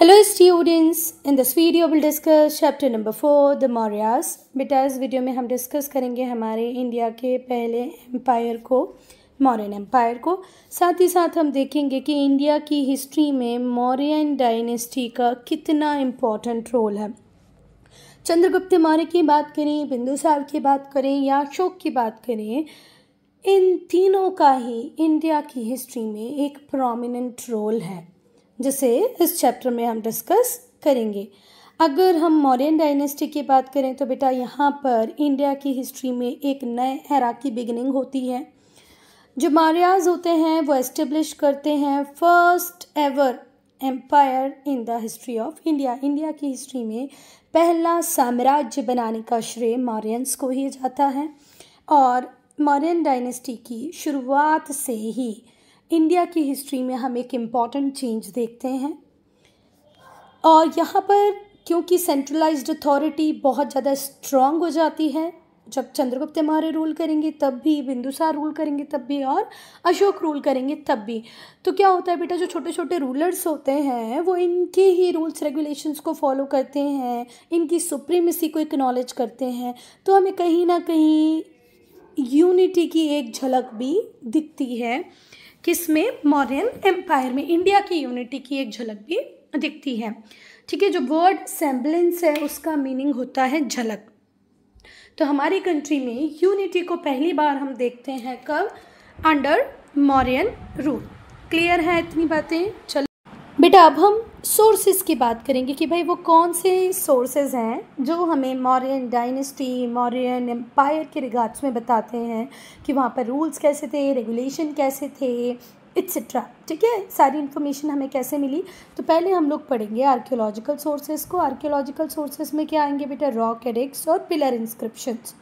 Hello students, in this video we'll discuss chapter number four the Mauryas. बेटा इस video में हम discuss करेंगे हमारे इंडिया के पहले एम्पायर को मौर्यन एम्पायर को। साथ ही साथ हम देखेंगे कि इंडिया की हिस्ट्री में मौर्यन डायनेस्टी का कितना इम्पोर्टेंट रोल है। चंद्रगुप्त मौर्य की बात करें बिंदुसार की बात करें या अशोक की बात करें इन तीनों का ही इंडिया की हिस्ट्री में एक प्रोमिनेंट रोल है। जिसे इस चैप्टर में हम डिस्कस करेंगे। अगर हम मौर्यन डायनेस्टी की बात करें तो बेटा यहाँ पर इंडिया की हिस्ट्री में एक नए एरा की बिगिनिंग होती है। जो मौर्याज होते हैं, वो एस्टेब्लिश करते हैं first ever empire in the history of India India की हिस्ट्री में पहला साम्राज्य बनाने का श्रेय मौर्यंस को ही जाता है। और मौर्यन डायनेस्टी की शुरुआत से ही इंडिया की हिस्ट्री में हम एक इंपॉर्टेंट चेंज देखते हैं। और यहाँ पर क्योंकि सेंट्रलाइज्ड अथॉरिटी बहुत ज़्यादा स्ट्रांग हो जाती है, जब चंद्रगुप्त मौर्य रूल करेंगे, तब भी, बिंदुसार रूल करेंगे, तब भी और अशोक रूल करेंगे, तब भी। तो क्या होता है बेटा, जो छोटे छोटे रूलर्स होते हैं, वो इनके ही रूल्स रेगुलेशंस को फॉलो करते हैं, इनकी सुप्रीमेसी को एक्नॉलेज करते हैं। तो हमें कहीं ना कहीं यूनिटी की एक झलक भी दिखती है। किसमें? मौर्यन एम्पायर में। इंडिया की यूनिटी की एक झलक भी दिखती है। ठीक है, जो वर्ड सेम्बलेंस है, उसका मीनिंग होता है झलक। तो हमारी कंट्री में यूनिटी को पहली बार हम देखते हैं कब? अंडर मौर्यन रूल क्लियर है इतनी बातें? चलो बेटा, अब हम सोर्सेज की बात करेंगे कि भाई वो कौन से सोर्सेज हैं जो हमें मौर्यन डायनेस्टी मौर्यन एम्पायर के रिगार्ड्स में बताते हैं कि वहाँ पर रूल्स कैसे थे रेगुलेशन कैसे थे इट्सट्रा ठीक है? सारी इन्फॉर्मेशन हमें कैसे मिली? तो पहले हम लोग पढ़ेंगे आर्कियोलॉजिकल सोर्सेज को। आर्कियोलॉजिकल सोर्सेज में क्या आएँगे बेटा? रॉक एडिक्स और पिलर इंस्क्रिप्शंस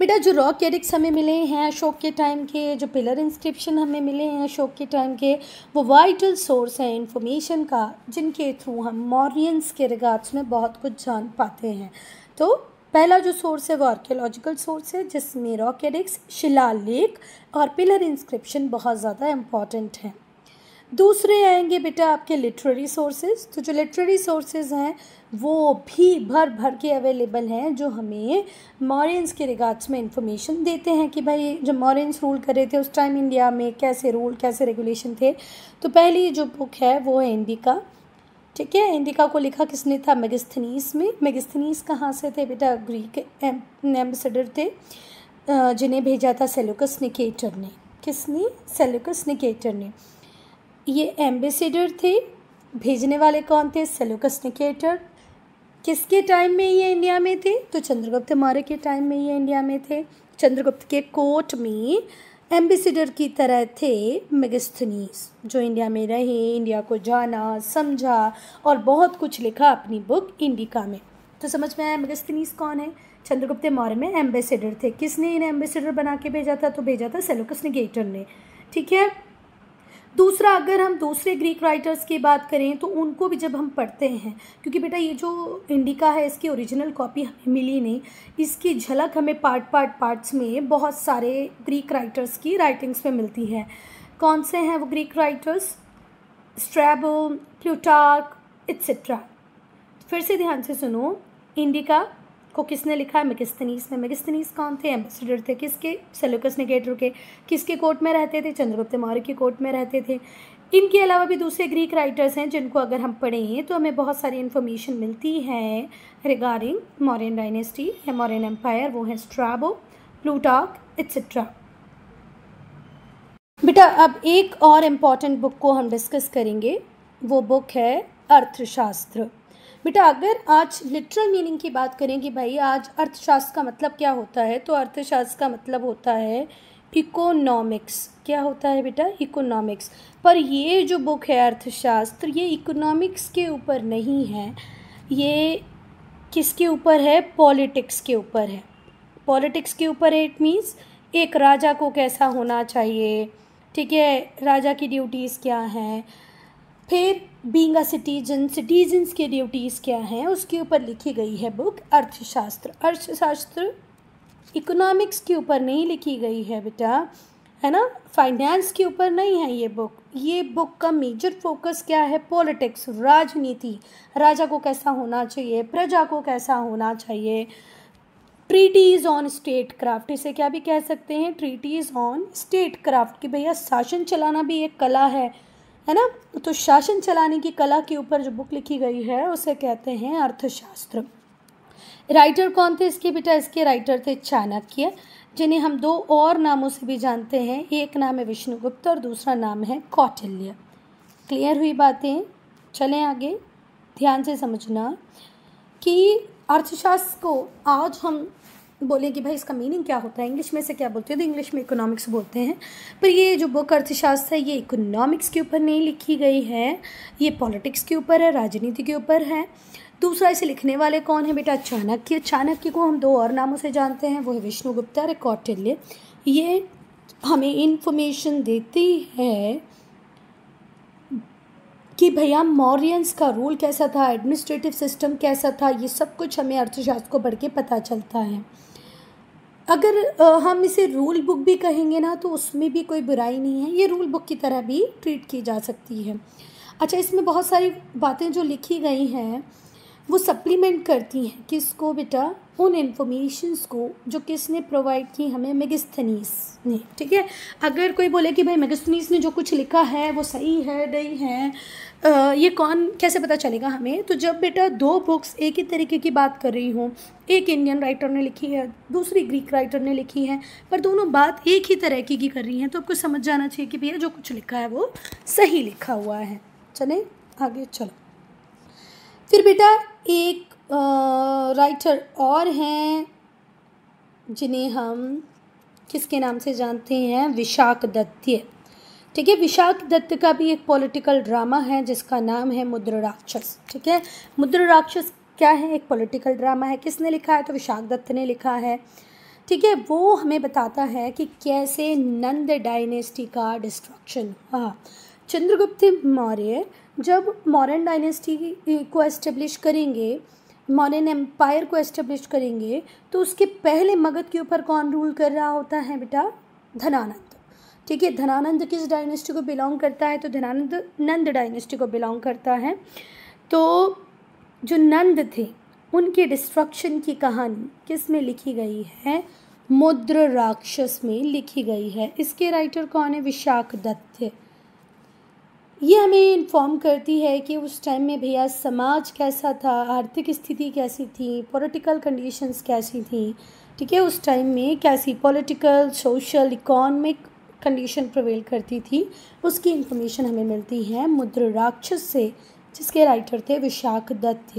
बेटा, जो रॉक एडिक्स हमें मिले हैं, अशोक के टाइम के, जो पिलर इंस्क्रिप्शन हमें मिले हैं अशोक के टाइम के, वो वाइटल सोर्स हैं इन्फॉर्मेशन का, जिनके थ्रू हम मॉरियंस के रिगार्ड्स में बहुत कुछ जान पाते हैं। तो पहला जो सोर्स है वो आर्कियोलॉजिकल सोर्स है, जिसमें रॉक एडिक्स शिलालेख और पिलर इंस्क्रिप्शन बहुत ज़्यादा इंपॉर्टेंट हैं। दूसरे आएँगे बेटा आपके लिटरेरी सोर्सेज तो जो लिटरेरी सोर्सेज हैं, वो भी भर भर के अवेलेबल हैं, जो हमें मॉरियंस के रिगार्ड्स में इंफॉर्मेशन देते हैं कि भाई, जब मॉरियंस रूल कर रहे थे, उस टाइम इंडिया में कैसे रूल कैसे रेगुलेशन थे। तो पहली जो बुक है, वो है इंडिका ठीक है? इंडिका को लिखा किसने था? मेगस्थनीस में। मेगस्थनीस कहाँ से थे बेटा? ग्रीक एम्बेसडर थे। जिन्हें भेजा था सेलुकस निकेटर ने। किसने? सेलुकस निकेटर ने। ये एम्बेसडर थे। भेजने वाले कौन थे? Seleucus Nicator. किसके टाइम में ये इंडिया में थे? तो चंद्रगुप्त मौर्य के टाइम में ये इंडिया में थे। चंद्रगुप्त के कोर्ट में एम्बेसडर की तरह थे मेगिस्थनीस, जो इंडिया में रहे, इंडिया को जाना, समझा और बहुत कुछ लिखा अपनी बुक इंडिका में। तो समझ में आया मेगिस्थनीस कौन है? चंद्रगुप्त मौर्य में एम्बेसडर थे। किसने इन्हें एम्बेसडर बना के भेजा था? तो भेजा था सेलुकस निगेटर ने। ठीक है? दूसरा, अगर हम दूसरे ग्रीक राइटर्स की बात करें तो उनको भी जब हम पढ़ते हैं, क्योंकि बेटा ये जो इंडिका है, इसकी ओरिजिनल कॉपी हमें मिली नहीं, इसकी झलक हमें पार्ट पार्ट पार्ट्स में बहुत सारे ग्रीक राइटर्स की राइटिंग्स में मिलती है। कौन से हैं वो Greek writers Strabo Plutarch etcetera फिर से ध्यान से सुनो, इंडिका को किसने लिखा है? मेगिस्तनीस ने मेगिस्तनीस कौन थे? एम्बेसडर थे किसके? सेलुकस निगेटर के। किसके कोर्ट में रहते थे? चंद्रगुप्त मौर्य के कोर्ट में रहते थे। इनके अलावा भी दूसरे ग्रीक राइटर्स हैं जिनको अगर हम पढ़ें तो हमें बहुत सारी इन्फॉर्मेशन मिलती है रिगार्डिंग मॉरियन डायनेस्टी या मॉरियन एम्पायर वो है स्ट्राबो प्लूटाक एट्सेट्रा बेटा, अब एक और इंपॉर्टेंट बुक को हम डिस्कस करेंगे। वो बुक है अर्थशास्त्र। बेटा, अगर आज लिटरल मीनिंग की बात करें कि भाई आज अर्थशास्त्र का मतलब क्या होता है तो अर्थशास्त्र का मतलब होता है इकोनॉमिक्स क्या होता है बेटा? इकोनॉमिक्स पर ये जो बुक है अर्थशास्त्र, ये इकोनॉमिक्स के ऊपर नहीं है। ये किसके ऊपर है? पॉलिटिक्स के ऊपर है। पॉलिटिक्स के ऊपर है इट मीन्स एक राजा को कैसा होना चाहिए, ठीक है? राजा की ड्यूटीज़ क्या हैं? फिर बींग अ सिटीजन सिटीजन्स के ड्यूटीज़ क्या हैं, उसके ऊपर लिखी गई है बुक अर्थशास्त्र। अर्थशास्त्र इकोनॉमिक्स के ऊपर नहीं लिखी गई है बेटा, है ना? फाइनेंस के ऊपर नहीं है ये बुक ये बुक का मेजर फोकस क्या है? पॉलिटिक्स राजनीति। राजा को कैसा होना चाहिए? प्रजा को कैसा होना चाहिए? ट्रीटीज़ ऑन स्टेट क्राफ्ट इसे क्या भी कह सकते हैं? ट्रीटीज़ ऑन स्टेट क्राफ्ट कि भैया शासन चलाना भी एक कला है। है ना? तो शासन चलाने की कला के ऊपर जो बुक लिखी गई है, उसे कहते हैं अर्थशास्त्र। राइटर कौन थे? इसके बेटा इसके राइटर थे चाणक्य, जिन्हें हम दो और नामों से भी जानते हैं। एक नाम है विष्णुगुप्त और दूसरा नाम है कौटिल्य। क्लियर हुई बातें? चलें आगे। ध्यान से समझना कि अर्थशास्त्र को आज हम बोले कि भाई इसका मीनिंग क्या होता है? इंग्लिश में से क्या बोलते हैं? तो इंग्लिश में इकोनॉमिक्स बोलते हैं। पर ये जो बुक अर्थशास्त्र है, ये इकोनॉमिक्स के ऊपर नहीं लिखी गई है। ये पॉलिटिक्स के ऊपर है, राजनीति के ऊपर है। दूसरा इसे लिखने वाले कौन है बेटा? चाणक्य। चाणक्य को हम दो और नामों से जानते हैं। वो है विष्णुगुप्ता और कौटिल्य। ये हमें इन्फॉर्मेशन देती है कि भैया मौर्यंस का रूल कैसा था? एडमिनिस्ट्रेटिव सिस्टम कैसा था? ये सब कुछ हमें अर्थशास्त्र को पढ़ के पता चलता है। अगर हम इसे रूल बुक भी कहेंगे ना तो उसमें भी कोई बुराई नहीं है। ये रूल बुक की तरह भी ट्रीट की जा सकती है। अच्छा इसमें बहुत सारी बातें जो लिखी गई हैं, वो सप्लीमेंट करती हैं। किसको बेटा? उन इन्फॉर्मेशंस को जो किसने प्रोवाइड की हमें मेगस्थनीस ने ठीक है? अगर कोई बोले कि भाई मेगस्थनीस ने जो कुछ लिखा है वो सही है नहीं है आ, ये कौन कैसे पता चलेगा हमें? तो जब बेटा दो बुक्स एक ही तरीके की बात कर रही हूँ एक इंडियन राइटर ने लिखी है दूसरी ग्रीक राइटर ने लिखी है पर दोनों बात एक ही तरह की कर रही हैं तो आपको समझ जाना चाहिए कि भैया जो कुछ लिखा है वो सही लिखा हुआ है। चले आगे चलो। फिर बेटा एक राइटर और हैं, जिन्हें हम किसके नाम से जानते हैं? विशाख दत्त्य ठीक है विशाख दत्त का भी एक पॉलिटिकल ड्रामा है, जिसका नाम है मुद्र राक्षस। ठीक है, मुद्र राक्षस क्या है? एक पॉलिटिकल ड्रामा है। किसने लिखा है? तो विशाख दत्त ने लिखा है। ठीक है, वो हमें बताता है कि कैसे नंद डायनेस्टी का डिस्ट्रक्शन हुआ। चंद्रगुप्त मौर्य जब मॉडर्न डायनेस्टी को एस्टेब्लिश करेंगे मॉडर्न एम्पायर को एस्टेब्लिश करेंगे तो उसके पहले मगध के ऊपर कौन रूल कर रहा होता है बेटा? धनानंद। ठीक है, धनानंद किस डायनेस्टी को बिलोंग करता है? तो धनानंद, नंद डायनेस्टी को बिलोंग करता है। तो जो नंद थे, उनके डिस्ट्रक्शन की कहानी किसमें लिखी गई है? मुद्र राक्षस में लिखी गई है। इसके राइटर कौन है? विशाख दत्त ये हमें इन्फॉर्म करती है कि उस टाइम में भैया समाज कैसा था, आर्थिक स्थिति कैसी थी पॉलिटिकल कंडीशंस कैसी थी, ठीक है? उस टाइम में कैसी political social economic condition prevail करती थी, उसकी इन्फॉर्मेशन हमें मिलती है मुद्र राक्षस से, जिसके राइटर थे विशाख दत्त।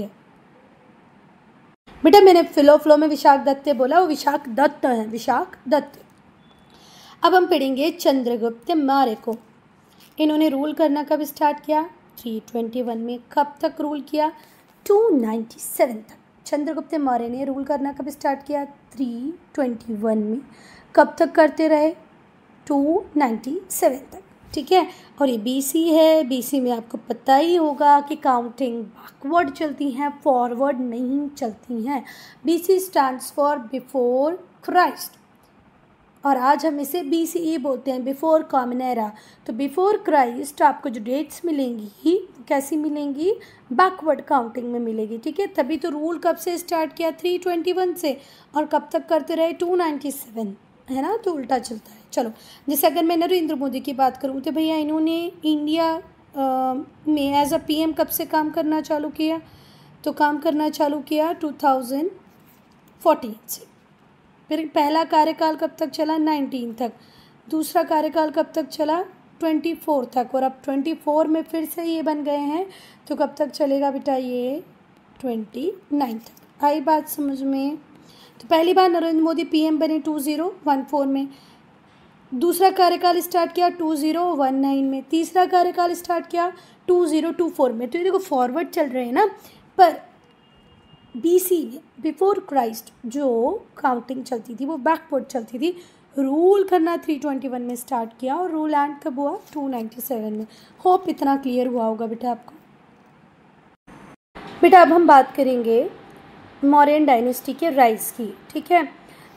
बेटा मैंने फिलो फ्लो में विशाख दत्त बोला, वो विशाख दत्त हैं, विशाख दत्त। अब हम पढ़ेंगे चंद्रगुप्त मौर्य को। इन्होंने रूल करना कब स्टार्ट किया? 321 में कब तक रूल किया? 297 तक। चंद्रगुप्त मौर्य ने रूल करना कब स्टार्ट किया? 321 में। कब तक करते रहे? टू नाइन्टी सेवन तक। ठीक है? और ये बीसी है। बीसी में आपको पता ही होगा कि काउंटिंग बैकवर्ड चलती हैं फॉरवर्ड नहीं चलती हैं। BC stands for before Christ और आज हम इसे बी ई बोलते हैं बिफोर कॉमन एरा तो बिफोर क्राइस्ट आपको जो डेट्स मिलेंगी कैसी मिलेंगी? बैकवर्ड काउंटिंग में मिलेगी ठीक है? तभी तो रूल कब से स्टार्ट किया? थ्री ट्वेंटी वन से। और कब तक करते रहे? टू नाइन्टी सेवन है ना? तो उल्टा चलता है। चलो जैसे अगर मैं नरेंद्र मोदी की बात करूँ तो भैया इन्होंने इंडिया आ, में एज अ पीएम कब से काम करना चालू किया? तो काम करना चालू किया टू थाउज़ेंड फोर्टीन से। फिर पहला कार्यकाल कब तक चला? नाइनटीन तक। दूसरा कार्यकाल कब तक चला? ट्वेंटी फोर तक। और अब ट्वेंटी फोर में फिर से ये बन गए हैं। तो कब तक चलेगा बेटा ये? ट्वेंटी नाइन तक। आई बात समझ में? तो पहली बार नरेंद्र मोदी पीएम बने टू ज़ीरो वन फोर में। दूसरा कार्यकाल स्टार्ट किया टू ज़ीरो वन नाइन में। तीसरा कार्यकाल स्टार्ट किया टू ज़ीरो टू फोर में। तो ये देखो फॉरवर्ड चल रहे हैं ना। पर बीसी में बिफोर क्राइस्ट जो काउंटिंग चलती थी, वो बैकवर्ड चलती थी। रूल करना थ्री ट्वेंटी वन में स्टार्ट किया और रूल एंड कब हुआ? टू नाइन्टी सेवन में। होप इतना क्लियर हुआ होगा बेटा आपको। बेटा अब हम बात करेंगे मौर्यन डायनेस्टी के राइस की, ठीक है?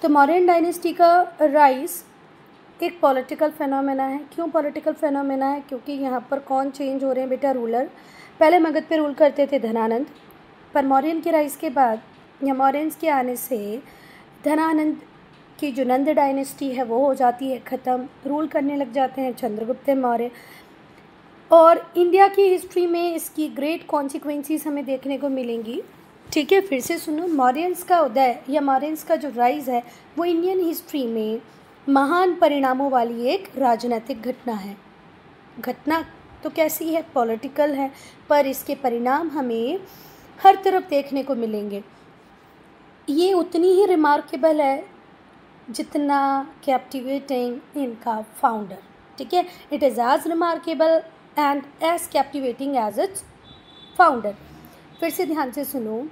तो मौर्यन डायनेस्टी का राइस एक पॉलिटिकल फेनोमेना है। क्यों पॉलिटिकल फेनोमेना है? क्योंकि यहाँ पर कौन चेंज हो रहे हैं बेटा रूलर पहले मगध पे रूल करते थे धनानंद। पर मौर्यन के राइज के बाद, या मौर्यंस के आने से, धनानंद की जो नंद डायनेस्टी है, वो हो जाती है ख़त्म, रूल करने लग जाते हैं चंद्रगुप्त मौर्य। और इंडिया की हिस्ट्री में इसकी ग्रेट कॉन्सिक्वेंसीज हमें देखने को मिलेंगी। ठीक है, फिर से सुनो मॉरियंस का उदय, या मॉरियंस का जो राइज है, वो इंडियन हिस्ट्री में महान परिणामों वाली एक राजनीतिक घटना है। घटना तो कैसी है? पॉलिटिकल है, पर इसके परिणाम हमें हर तरफ़ देखने को मिलेंगे। ये उतनी ही रिमार्केबल है जितना कैप्टिवेटिंग इनका फाउंडर ठीक है? It is as remarkable and as captivating as its founder फिर से ध्यान से सुनो,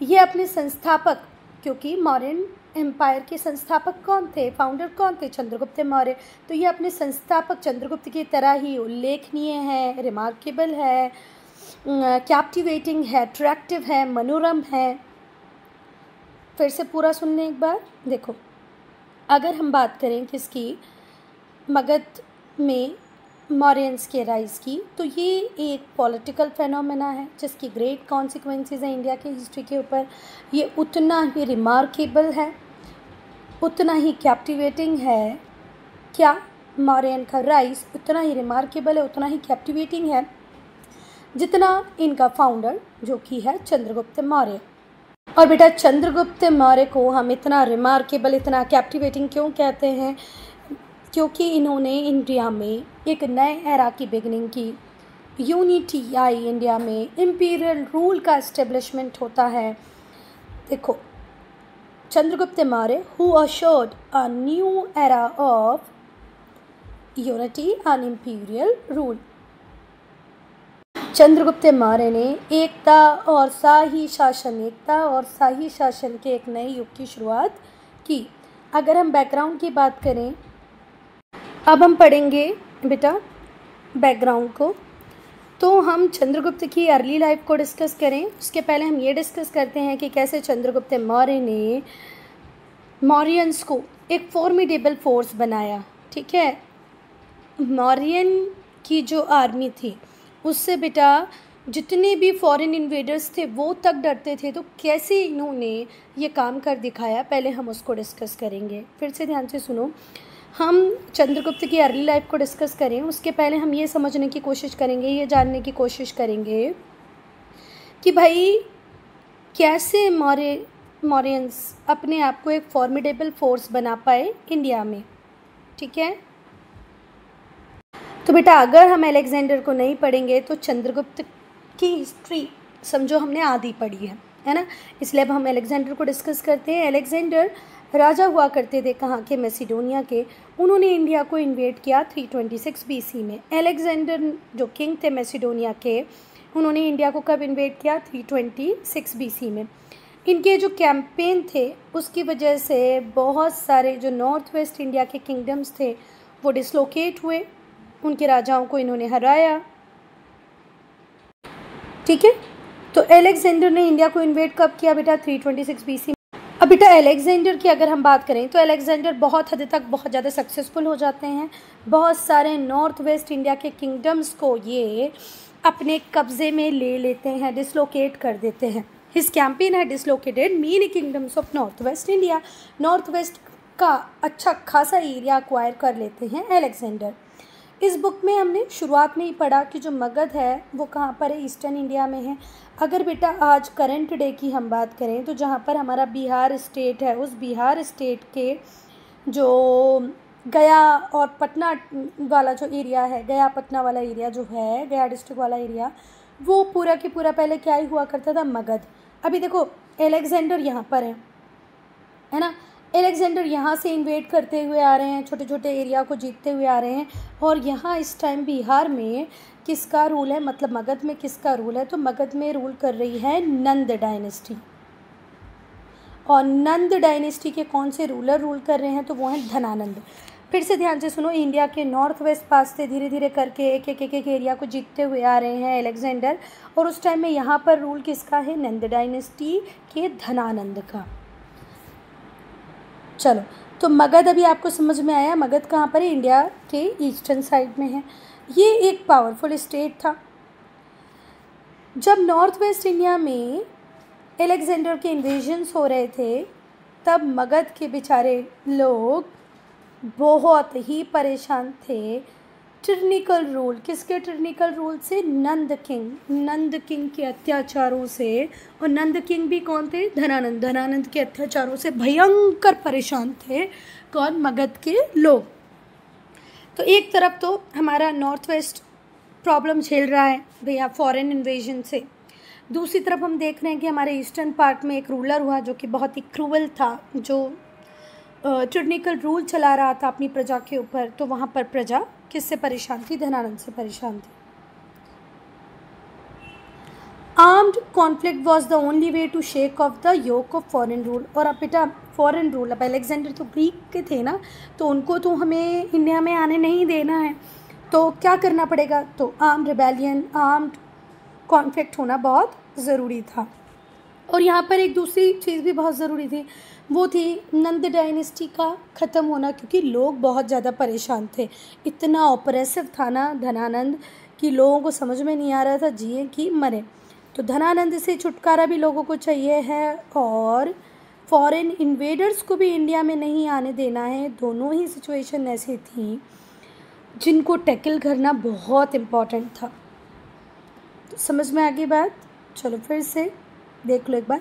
ये अपने संस्थापक, क्योंकि मौर्यन एम्पायर के संस्थापक कौन थे? फाउंडर कौन थे? चंद्रगुप्त मौर्य। तो ये अपने संस्थापक चंद्रगुप्त की तरह ही उल्लेखनीय है रिमार्केबल है। कैप्टिवेटिंग है अट्रैक्टिव है, मनोरम है। फिर से पूरा सुनने एक बार, देखो। अगर हम बात करें किसकी, मगध में मॉरियंस के राइज की तो ये एक पॉलिटिकल फेनोमेना है, जिसकी ग्रेट कॉन्सिक्वेंसेस हैं इंडिया के हिस्ट्री के ऊपर। ये उतना ही रिमार्केबल है, उतना ही कैप्टिवेटिंग है। क्या? मॉरियन का राइज उतना ही रिमार्केबल है, उतना ही कैप्टिवेटिंग है। जितना इनका फाउंडर जो कि है चंद्रगुप्त मौर्य। और बेटा, चंद्रगुप्त मौर्य को हम इतना रिमार्केबल इतना कैप्टिवेटिंग क्यों कहते हैं? क्योंकि इन्होंने इंडिया में एक नए एरा की बिगनिंग की। यूनिटी आई इंडिया में। इम्पीरियल रूल का इस्टेब्लिशमेंट होता है। देखो, Chandragupta Maurya who ushered a new era of unity and imperial rule Chandragupta Maurya ने एकता और शाही शासन, एकता और शाही शासन के एक नए युग की शुरुआत की। अगर हम बैकग्राउंड की बात करें, अब हम पढ़ेंगे बेटा बैकग्राउंड को। तो हम चंद्रगुप्त की अर्ली लाइफ को डिस्कस करें। उसके पहले हम ये डिस्कस करते हैं कि कैसे चंद्रगुप्त मौर्य ने मौर्यंस को एक फॉर्मिडेबल फोर्स बनाया, ठीक है? मौर्यन की जो आर्मी थी उससे बेटा, जितने भी फॉरेन इन्वेडर्स थे, वो तक डरते थे तो कैसे इन्होंने ये काम कर दिखाया? पहले हम उसको डिस्कस करेंगे। फिर से ध्यान से सुनो। हम चंद्रगुप्त की अर्ली लाइफ को डिस्कस करें। उसके पहले हम ये समझने की कोशिश करेंगे, ये जानने की कोशिश करेंगे कि भाई, कैसे मौर्य मौर्यंस अपने आप को एक फॉर्मिडेबल फोर्स बना पाए इंडिया में? ठीक है? तो बेटा, अगर हम अलेक्जेंडर को नहीं पढ़ेंगे तो चंद्रगुप्त की हिस्ट्री समझो हमने आधी पढ़ी है है ना? इसलिए अब हम अलेक्जेंडर को डिस्कस करते हैं। अलेक्जेंडर राजा हुआ करते थे कहाँ के? मेसिडोनिया के। उन्होंने इंडिया को इन्वेट किया 326 बीसी में। एलेक्जेंडर जो किंग थे मेसिडोनिया के, उन्होंने इंडिया को कब इन्वेट किया? 326 बीसी में। इनके जो कैंपेन थे, उसकी वजह से बहुत सारे जो नॉर्थ वेस्ट इंडिया के किंगडम्स थे, वो डिसलोकेट हुए। उनके राजाओं को इन्होंने हराया। ठीक है? तो एलेक्जेंडर ने इंडिया को इन्वेट कब किया बेटा? 326 बीसी अब बेटा अलेक्जेंडर की अगर हम बात करें तो अलेक्जेंडर बहुत हद तक बहुत ज़्यादा सक्सेसफुल हो जाते हैं। बहुत सारे नॉर्थ वेस्ट इंडिया के किंगडम्स को ये अपने कब्ज़े में ले लेते हैं डिसलोकेट कर देते हैं। हिस कैंपेन है dislocated many kingdoms of north west India north west का अच्छा खासा एरिया अक्वायर कर लेते हैं अलेक्जेंडर। इस बुक में हमने शुरुआत में ही पढ़ा कि जो मगध है, वो कहाँ पर है? ईस्टर्न इंडिया में है। अगर बेटा आज करंट डे की हम बात करें तो जहाँ पर हमारा बिहार स्टेट है, उस बिहार स्टेट के जो गया और पटना वाला जो एरिया है, गया, पटना वाला एरिया जो है, गया डिस्ट्रिक्ट वाला एरिया वो पूरा के पूरा पहले क्या ही हुआ करता था? मगध। अभी देखो एलेक्जेंडर यहाँ पर है। है ना? एलेक्जेंडर यहाँ से इन्वेट करते हुए आ रहे हैं छोटे छोटे एरिया को जीतते हुए आ रहे हैं और यहाँ इस टाइम बिहार में किसका रूल है? मतलब मगध में किसका रूल है? तो मगध में रूल कर रही है नंद डायनेस्टी और नंद डायनेस्टी के कौन से रूलर रूल कर रहे हैं? तो वो हैं धनानंद. फिर से ध्यान से सुनो इंडिया के नॉर्थ वेस्ट पास से धीरे धीरे करके एक एक एक एक एरिया को जीतते हुए आ रहे हैं एलेक्जेंडर और उस टाइम में यहाँ पर रूल किसका है? नंद डायनेस्टी के धनानंद का. चलो तो मगध अभी आपको समझ में आया, मगध कहाँ पर है? इंडिया के ईस्टर्न साइड में है। ये एक पावरफुल स्टेट था। जब नॉर्थ वेस्ट इंडिया में एलेक्जेंडर के इन्वेजन्स हो रहे थे, तब मगध के बेचारे लोग बहुत ही परेशान थे। टिर्निकल रूल किसके टिर्निकल रूल से? नंद किंग। नंद किंग के अत्याचारों से। और नंद किंग भी कौन थे? धनानंद। धनानंद के अत्याचारों से भयंकर परेशान थे कौन? मगध के लोग। तो एक तरफ़ तो हमारा नॉर्थ वेस्ट प्रॉब्लम झेल रहा है भैया फॉरेन इन्वेजन से। दूसरी तरफ़ हम देख रहे हैं कि हमारे ईस्टर्न पार्ट में एक रूलर हुआ जो कि बहुत ही क्रूवल था, जो टिर्निकल रूल चला रहा था अपनी प्रजा के ऊपर। तो वहाँ पर प्रजा किससे परेशान थी? धनानंद से परेशान थी। Armed conflict was the only way to shake off the yoke of foreign rule और अब बेटा फॉरेन रूल अब अलेक्जेंडर तो ग्रीक के थे ना तो उनको तो हमें इंडिया में आने नहीं देना है। तो क्या करना पड़ेगा? तो आर्म रिबेलियन आर्म्ड कॉन्फ्लिक्ट होना बहुत ज़रूरी था। और यहाँ पर एक दूसरी चीज़ भी बहुत ज़रूरी थी। वो थी नंद डायनेस्टी का ख़त्म होना, क्योंकि लोग बहुत ज़्यादा परेशान थे। इतना ऑपरेसिव था ना धनानंद कि लोगों को समझ में नहीं आ रहा था जिए कि मरे। तो धनानंद से छुटकारा भी लोगों को चाहिए है और फॉरेन इन्वेडर्स को भी इंडिया में नहीं आने देना है। दोनों ही सिचुएशन ऐसी थी जिनको टैकल करना बहुत इंपॉर्टेंट था। तो समझ में आ गई बात? चलो फिर से देख लो एक बार।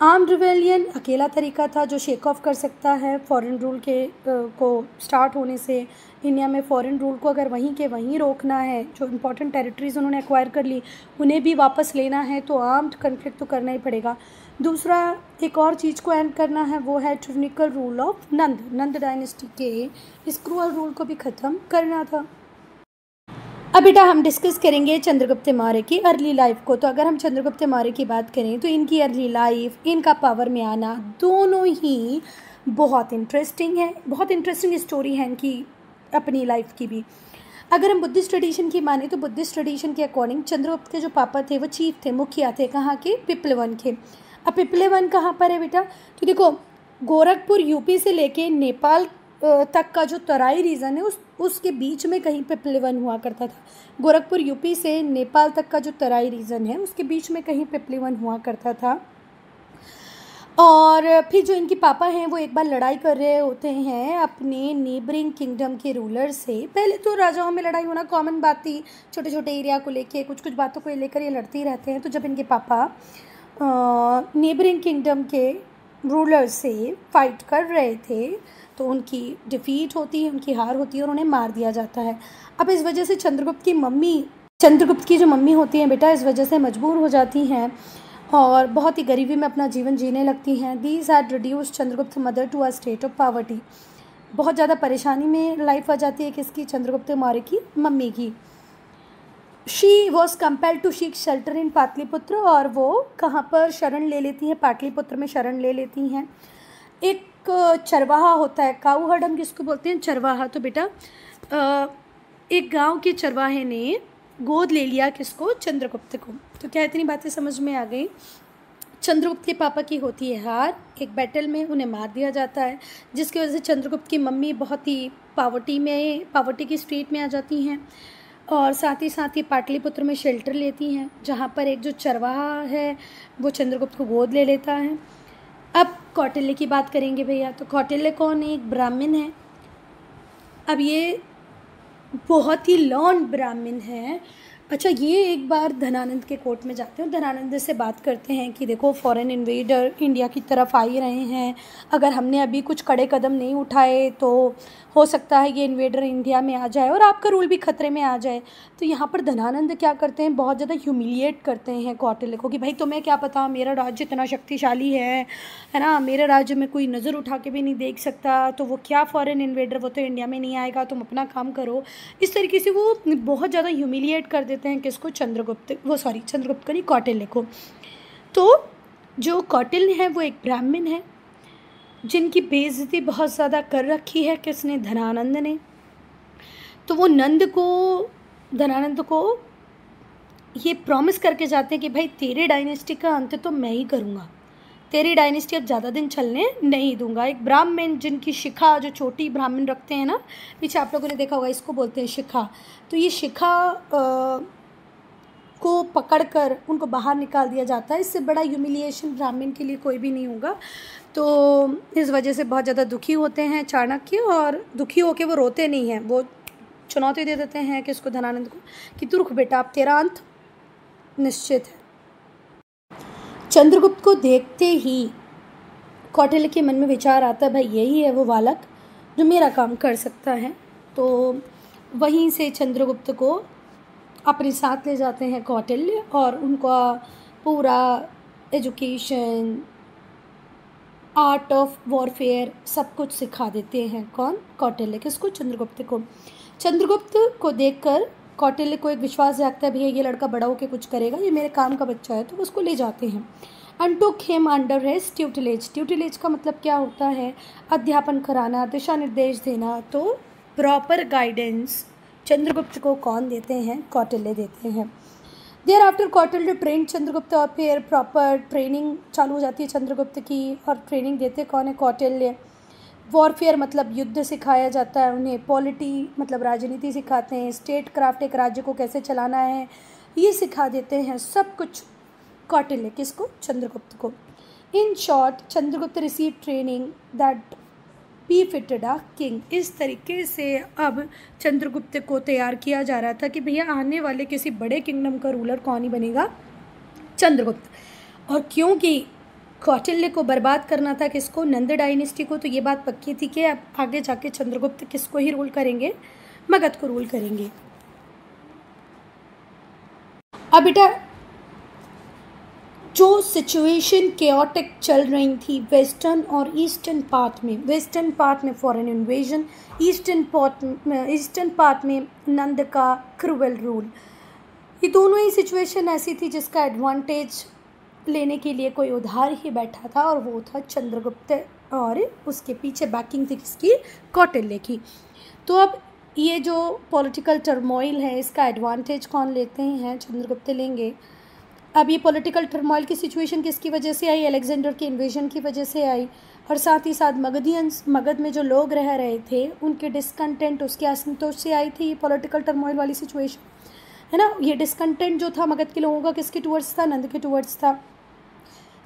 आर्म रिवेलियन अकेला तरीका था जो शेक ऑफ़ कर सकता है फॉरेन रूल के को स्टार्ट होने से। इंडिया में फॉरेन रूल को अगर वहीं के वहीं रोकना है, जो इम्पोर्टेंट टेरिटरीज उन्होंने एक्वायर कर ली, उन्हें भी वापस लेना है तो आर्म्ड कन्फ्लिक्ट तो करना ही पड़ेगा। दूसरा, एक और चीज़ को एंड करना है, वो है tyrannical rule of Nanda Nanda dynasty के इस क्रूअल रूल को भी ख़त्म करना था। अब बेटा हम डिस्कस करेंगे चंद्रगुप्त मौर्य की अर्ली लाइफ को। तो अगर हम चंद्रगुप्त मौर्य की बात करें तो इनकी अर्ली लाइफ इनका पावर में आना दोनों ही बहुत इंटरेस्टिंग है। बहुत इंटरेस्टिंग स्टोरी है इनकी अपनी लाइफ की भी। अगर हम बुद्धिस्ट ट्रेडिशन की माने तो बुद्धिस्ट ट्रेडिशन के अकॉर्डिंग चंद्रगुप्त के जो पापा थे, वो चीफ थे, मुखिया थे, कहाँ के? पिपलवन के। अब पिपलवन कहाँ पर है बेटा? तो देखो, गोरखपुर यूपी से लेके नेपाल तक का जो तराई रीजन है, उस उसके बीच में कहीं पे प्लेवन हुआ करता था। गोरखपुर यूपी से नेपाल तक का जो तराई रीजन है, उसके बीच में कहीं पे प्लेवन हुआ करता था। और फिर जो इनके पापा हैं, वो एक बार लड़ाई कर रहे होते हैं अपने नेबरिंग किंगडम के रूलर से। पहले तो राजाओं में लड़ाई होना कॉमन बात थी। छोटे छोटे एरिया को लेके कुछ कुछ बातों को लेकर ये लड़ते ही रहते हैं। तो जब इनके पापा नेबरिंग किंगडम के रूलर से फाइट कर रहे थे तो उनकी डिफ़ीट होती है, उनकी हार होती है और उन्हें मार दिया जाता है। अब इस वजह से चंद्रगुप्त की मम्मी, चंद्रगुप्त की जो मम्मी होती हैं बेटा, इस वजह से मजबूर हो जाती हैं और बहुत ही गरीबी में अपना जीवन जीने लगती हैं। These are reduce Chandragupta mother to a state of poverty बहुत ज़्यादा परेशानी में लाइफ आ जाती है किसकी? चंद्रगुप्त मौर्य की मम्मी की। She was compel to seek shelter in Pataliputra और वो कहाँ पर शरण ले लेती हैं? पाटलिपुत्र में शरण ले लेती हैं। एक चरवाहा होता है काऊ हर्ड हम किसको बोलते हैं? चरवाहा तो बेटा एक गाँव के चरवाहे ने गोद ले लिया किसको? चंद्रगुप्त को। तो क्या इतनी बातें समझ में आ गई? चंद्रगुप्त के पापा की होती है हार। एक बैटल में उन्हें मार दिया जाता है, जिसकी वजह से चंद्रगुप्त की मम्मी बहुत ही पावर्टी में पावर्टी की स्ट्रीट में आ जाती हैं। और साथ ही साथ ये पाटलिपुत्र में शेल्टर लेती हैं, जहाँ पर एक जो चरवाहा है, वो चंद्रगुप्त को गोद ले लेता है। अब कौटिल्य की बात करेंगे भैया तो कौटिल्य कौन है? एक ब्राह्मण है। अब ये बहुत ही लॉन्ड ब्राह्मण है अच्छा ये एक बार धनानंद के कोर्ट में जाते हैं धनानंद से बात करते हैं कि देखो फॉरेन इन्वेडर इंडिया की तरफ़ आ ही रहे हैं। अगर हमने अभी कुछ कड़े कदम नहीं उठाए तो हो सकता है ये इन्वेडर इंडिया में आ जाए और आपका रूल भी खतरे में आ जाए। तो यहाँ पर धनानंद क्या करते हैं? बहुत ज़्यादा ह्यूमिलिएट करते हैं कौटिल्य को कि भाई, तुम्हें क्या पता? मेरा राज्य इतना शक्तिशाली है है ना? मेरे राज्य में कोई नज़र उठा के भी नहीं देख सकता तो वो क्या फ़ॉरन इन्वेडर वो तो इंडिया में नहीं आएगा, तुम अपना काम करो। इस तरीके से वो बहुत ज़्यादा ह्यूमिलिएट कर देते हैं किसको? चंद्रगुप्त। वो सॉरी चंद्रगुप्त का नहीं, कौटिल्य को। तो जो कौटिल्य है, वो एक ब्राह्मण है, जिनकी बेइज्जती बहुत ज़्यादा कर रखी है किसने? धनानंद ने। तो वो नंद को, धनानंद को ये प्रॉमिस करके जाते हैं कि भाई, तेरे डायनेस्टी का अंत तो मैं ही करूँगा। तेरी डायनेस्टी अब ज़्यादा दिन चलने नहीं दूँगा। एक ब्राह्मण जिनकी शिखा जो छोटी ब्राह्मण रखते हैं ना, पीछे आप लोगों ने देखा होगा, इसको बोलते हैं शिखा। तो ये शिखा को पकड़कर उनको बाहर निकाल दिया जाता है। इससे बड़ा ह्यूमिलिएशन ब्राह्मण के लिए कोई भी नहीं होगा। तो इस वजह से बहुत ज़्यादा दुखी होते हैं चाणक्य और दुखी होकर वो रोते नहीं हैं। वो चुनौती दे देते हैं कि उसको धनानंद को, कि तू रुख बेटा, आप तेरा अंत निश्चित है। चंद्रगुप्त को देखते ही कौटिल्य के मन में विचार आता है भाई, यही है वो बालक जो मेरा काम कर सकता है। तो वहीं से चंद्रगुप्त को अपने साथ ले जाते हैं कौटिल्य और उनका पूरा एजुकेशन आर्ट ऑफ़ वॉरफेयर सब कुछ सिखा देते हैं कौन? कौटिल्य, किसको? चंद्रगुप्त को। चंद्रगुप्त को देखकर कौटिल्य को एक विश्वास जागता है, भैया, ये लड़का बड़ा होकर कुछ करेगा, ये मेरे काम का बच्चा है। तो उसको ले जाते हैं। And took him under his tutelage tutelage का मतलब क्या होता है? अध्यापन कराना दिशा निर्देश देना। तो प्रॉपर गाइडेंस चंद्रगुप्त को कौन देते हैं? कौटिल्य देते हैं। Thereafter Kautilya train Chandragupta और फिर प्रॉपर ट्रेनिंग चालू हो जाती है चंद्रगुप्त की और ट्रेनिंग देते कौन है? कौटिल्य। वॉरफेयर मतलब युद्ध सिखाया जाता है, उन्हें पॉलिटी मतलब राजनीति सिखाते हैं स्टेट क्राफ्ट एक राज्य को कैसे चलाना है, ये सिखा देते हैं, सब कुछ कौटिल्य किसको? चंद्रगुप्त को। In short Chandragupta receive training that befitted a king इस तरीके से अब चंद्रगुप्त को तैयार किया जा रहा था कि भैया आने वाले किसी बड़े किंगडम का रूलर कौन ही बनेगा? चंद्रगुप्त। और क्योंकि कौटिल्य को बर्बाद करना था किसको? नंद डायनेस्टी को। तो ये बात पक्की थी कि अब आगे जाके चंद्रगुप्त किसको ही रूल करेंगे? मगध को रूल करेंगे। अब बेटा, जो सिचुएशन केओटिक चल रही थी वेस्टर्न और ईस्टर्न पार्ट में वेस्टर्न पार्ट में foreign invasion eastern part eastern part में नंद का क्रूवल रूल ये दोनों ही सिचुएशन ऐसी थी जिसका एडवांटेज लेने के लिए कोई उधार ही बैठा था और वो था चंद्रगुप्त और उसके पीछे बैकिंग थी किसकी? कौटिल्य की। तो अब ये जो पॉलिटिकल टर्मोइल है, इसका एडवांटेज कौन लेते हैं? चंद्रगुप्त लेंगे। अब ये पॉलिटिकल टर्मोइल की सिचुएशन किसकी वजह से आई? अलेक्जेंडर के इन्वेजन की वजह से आई। और साथ ही साथ मगधियंस, मगध में जो लोग रह रहे थे, उनके डिसकंटेंट उसके असंतोष से आई थी ये पॉलिटिकल टर्मोइल वाली सिचुएशन है ना? ये डिसकंटेंट जो था मगध के लोगों का किसके टूवर्ड्स था? नंद के टूवर्ड्स था।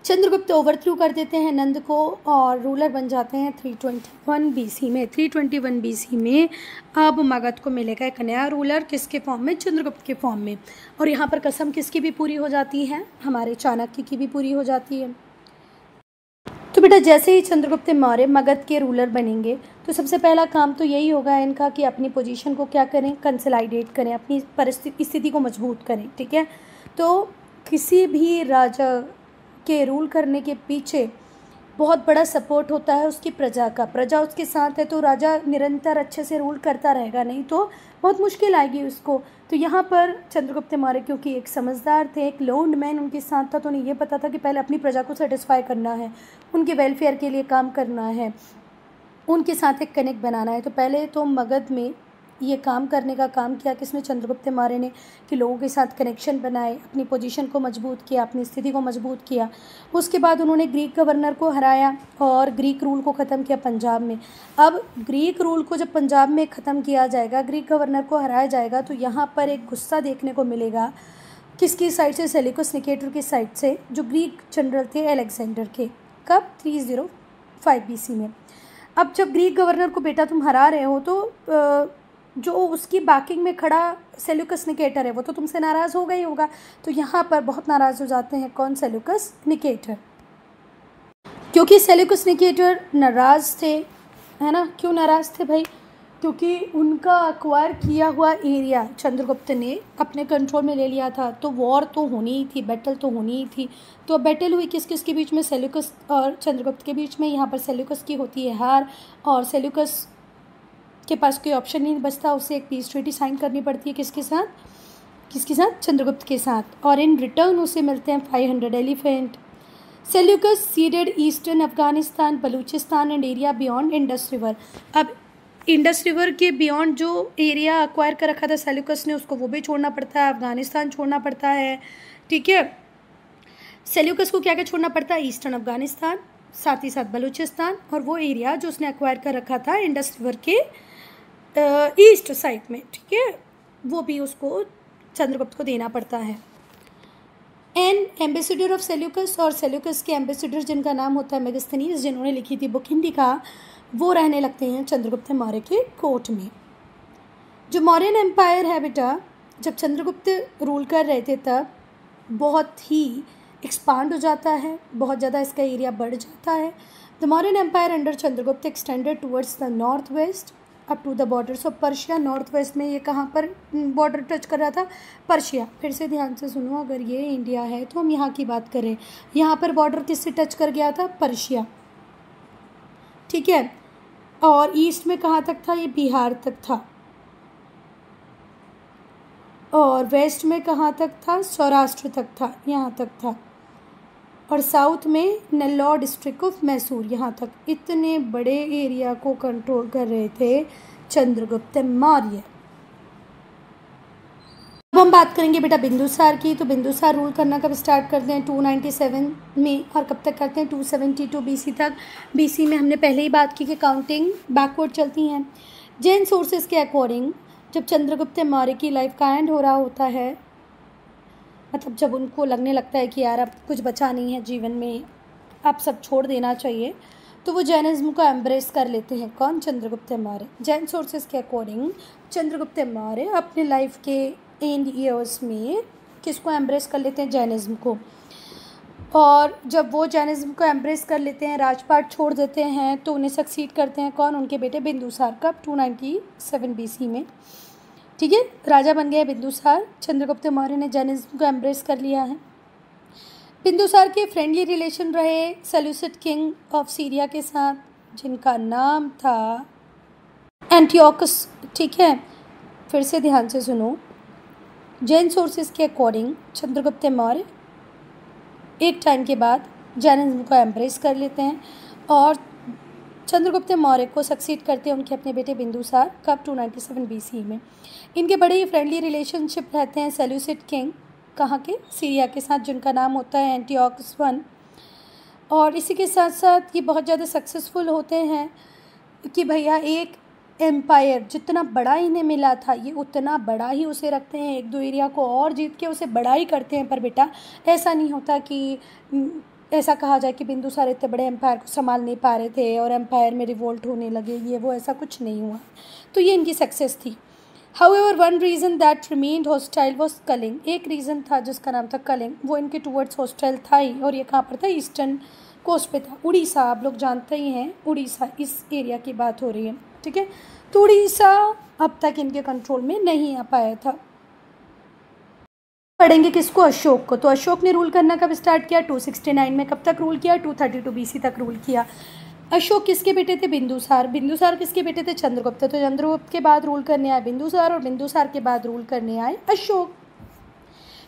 चंद्रगुप्त ओवरथ्रू कर देते हैं नंद को और रूलर बन जाते हैं 321 बीसी में। 321 बीसी में अब मगध को मिलेगा एक नया रूलर किसके फॉर्म में? चंद्रगुप्त के फॉर्म में। और यहाँ पर कसम किसकी भी पूरी हो जाती है? हमारे चाणक्य की भी पूरी हो जाती है। तो बेटा, जैसे ही चंद्रगुप्त मौर्य मगध के रूलर बनेंगे तो सबसे पहला काम तो यही होगा इनका कि अपनी पोजीशन को क्या करें? कंसलाइडेट करें, अपनी परिस्थिति, स्थिति को मज़बूत करें, ठीक है? तो किसी भी राजा के रूल करने के पीछे बहुत बड़ा सपोर्ट होता है उसकी प्रजा का। प्रजा उसके साथ है तो राजा निरंतर अच्छे से रूल करता रहेगा, नहीं तो बहुत मुश्किल आएगी उसको। तो यहाँ पर चंद्रगुप्त मौर्य क्योंकि एक समझदार थे, एक लोन्ड मैन उनके साथ था तो उन्हें ये पता था कि पहले अपनी प्रजा को सेटिस्फाई करना है, उनके वेलफेयर के लिए काम करना है, उनके साथ एक कनेक्ट बनाना है। तो पहले तो मगध में ये काम करने का काम किया, किसने? चंद्रगुप्त मौर्य ने, कि लोगों के साथ कनेक्शन बनाए, अपनी पोजीशन को मज़बूत किया, अपनी स्थिति को मज़बूत किया। उसके बाद उन्होंने ग्रीक गवर्नर को हराया और ग्रीक रूल को ख़त्म किया पंजाब में। अब ग्रीक रूल को जब पंजाब में ख़त्म किया जाएगा ग्रीक गवर्नर को हराया जाएगा तो यहाँ पर एक गुस्सा देखने को मिलेगा। किसकी साइड से? सेलिकोस निकेटर की साइड से, जो ग्रीक जनरल थे अलेक्जेंडर के। कब? थ्री ज़ीरो फाइव बी में। अब जब ग्रीक गवर्नर को बेटा तुम हरा रहे हो तो जो उसकी बाकिंग में खड़ा सेल्यूकस निकेटर है, वो तो तुमसे नाराज़ ही होगा। तो यहाँ पर बहुत नाराज़ हो जाते हैं। कौन सेल्यूकस निकेटर क्योंकि सेल्यूकस निकेटर नाराज़ थे, है ना? क्यों नाराज़ थे भाई? क्योंकि उनका अक्वायर किया हुआ एरिया चंद्रगुप्त ने अपने कंट्रोल में ले लिया था। तो वॉर तो होनी ही थी बैटल तो होनी ही थी। तो बैटल हुई किस किस के बीच में? सेल्यूकस और चंद्रगुप्त के बीच में। यहाँ पर सेल्यूकस की होती है हार और सेल्यूकस के पास कोई ऑप्शन नहीं बचता, उसे एक पीस ट्रीटी साइन करनी पड़ती है किसके साथ? किसके साथ? चंद्रगुप्त के साथ। और इन रिटर्न उसे मिलते हैं five hundred elephant Seleucus ceded eastern Afghanistan Balochistan and area beyond Indus river अब इंडस रिवर के बियॉन्ड जो एरिया अक्वायर कर रखा था सेल्यूकस ने, उसको वो भी छोड़ना पड़ता है अफ़गानिस्तान छोड़ना पड़ता है। ठीक है? सेल्यूकस को क्या क्या छोड़ना पड़ता? है ईस्टर्न अफ़गानिस्तान साथ ही साथ बलूचिस्तान और वो एरिया जो उसने अक्वायर कर रखा था इंडस रिवर के ईस्ट साइड में, ठीक है? वो भी उसको चंद्रगुप्त को देना पड़ता है। एन एम्बेसडर ऑफ़ सेल्यूकस और सेल्यूकस के एम्बेसडर जिनका नाम होता है मेगस्थनीस जिन्होंने लिखी थी बुक हिंदी का, वो रहने लगते हैं चंद्रगुप्त मौर्य के कोर्ट में। जो मौर्यन एम्पायर है बेटा, जब चंद्रगुप्त रूल कर रहे थे तब, बहुत ही एक्सपांड हो जाता है, बहुत ज़्यादा इसका एरिया बढ़ जाता है। The Mauryan empire under Chandragupta extended towards the north west up to the border so Persia north west में ये कहाँ पर बॉर्डर टच कर रहा था? पर्शिया फिर से ध्यान से सुनो, अगर ये इंडिया है तो हम यहाँ की बात करें। यहाँ पर बॉर्डर किससे टच कर गया था? पर्शिया ठीक है? और ईस्ट में कहाँ तक था? ये बिहार तक था। और वेस्ट में कहाँ तक था? सौराष्ट्र तक था, यहाँ तक था। और साउथ में नेल्लौर डिस्ट्रिक्ट ऑफ़ मैसूर, यहाँ तक इतने बड़े एरिया को कंट्रोल कर रहे थे चंद्रगुप्त मौर्य। अब हम बात करेंगे बेटा बिंदुसार की तो बिंदुसार रूल करना कब स्टार्ट करते हैं? 297 में और कब तक करते हैं? 272 बीसी तक। बीसी में हमने पहले ही बात की कि काउंटिंग बैकवर्ड चलती हैं। जैन सोर्सेज के अकॉर्डिंग जब चंद्रगुप्त मौर्य की लाइफ का एंड हो रहा होता है मतलब जब उनको लगने लगता है कि यार अब कुछ बचा नहीं है जीवन में अब सब छोड़ देना चाहिए तो वो जैनिज्म को एम्ब्रेस कर लेते हैं। कौन? चंद्रगुप्त मौर्य जैन सोर्सेज के अकॉर्डिंग चंद्रगुप्त मौर्य अपने लाइफ के एंड ईयर्स में किसको एम्ब्रेस कर लेते हैं? जैनिज्म को। और जब वो जैनिज्म को एम्ब्रेस कर लेते हैं, राजपाट छोड़ देते हैं तो उन्हें सक्सीड करते हैं कौन? उनके बेटे बिंदुसार कब टू नाइन्टी सेवन बी में। ठीक है? राजा बन गए बिंदुसार। चंद्रगुप्त मौर्य ने जैनिज्म को एम्ब्रेस कर लिया है। बिंदुसार के फ्रेंडली रिलेशन रहे सल्यूसिड किंग ऑफ़ सीरिया के साथ, जिनका नाम था एंटियोकस ठीक है? फिर से ध्यान से सुनो। जैन सोर्सेज के अकॉर्डिंग चंद्रगुप्त मौर्य, एक टाइम के बाद जैनिज्म को एम्ब्रेस कर लेते हैं और चंद्रगुप्त मौर्य को सक्सीड करते हैं उनके अपने बेटे बिंदुसार कब? Two ninety seven B C में। इनके बड़े ही फ्रेंडली रिलेशनशिप रहते हैं सेल्यूसिड किंग कहाँ के? सीरिया के साथ, जिनका नाम होता है एंटीऑक्स वन और इसी के साथ साथ ये बहुत ज़्यादा सक्सेसफुल होते हैं कि भैया एक एम्पायर जितना बड़ा इन्हें मिला था, ये उतना बड़ा ही उसे रखते हैं। एक दो एरिया को और जीत के उसे बड़ा ही करते हैं। पर बेटा, ऐसा नहीं होता कि ऐसा कहा जाए कि बिंदुसार इतने बड़े एम्पायर को संभाल नहीं पा रहे थे और एम्पायर में रिवोल्ट होने लगे, ये वो ऐसा कुछ नहीं हुआ। तो ये इनकी सक्सेस थी। However one reason that remained hostile was Kalinga एक रीज़न था जिसका नाम था कलिंग वो इनके टूवर्ड्स हॉस्टाइल था ही, और ये कहाँ पर था? ईस्टर्न कोस्ट पे था। उड़ीसा, आप लोग जानते ही हैं, उड़ीसा इस एरिया की बात हो रही है, ठीक है? तो उड़ीसा अब तक इनके कंट्रोल में नहीं आ पाया था। पढ़ेंगे किसको? अशोक को। तो अशोक ने रूल करना कब स्टार्ट किया? 269 में। कब तक रूल किया? 232 बीसी तक रूल किया। अशोक किसके बेटे थे? बिंदुसार बिंदुसार किसके बेटे थे? चंद्रगुप्त। तो चंद्रगुप्त के बाद रूल करने आए बिंदुसार और बिंदुसार के बाद रूल करने आए अशोक।